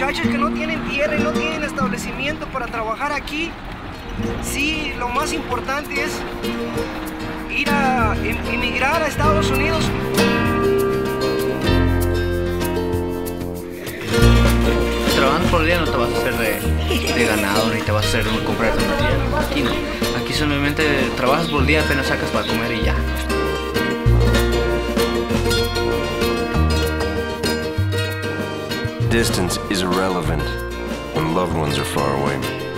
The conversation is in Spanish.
muchachos que no tienen tierra y no tienen establecimiento para trabajar aquí, sí, lo más importante es ir a em, emigrar a Estados Unidos. Trabajando por día no te vas a hacer de, de ganado ni te vas a hacer un comprar una tierra. Aquí no. Aquí solamente trabajas por día, apenas sacas para comer y ya. Distance is irrelevant when loved ones are far away.